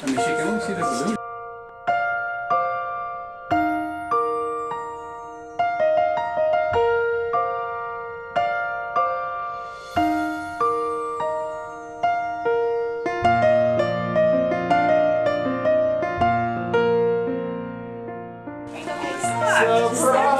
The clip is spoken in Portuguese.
A mexer não se problema. Surprise!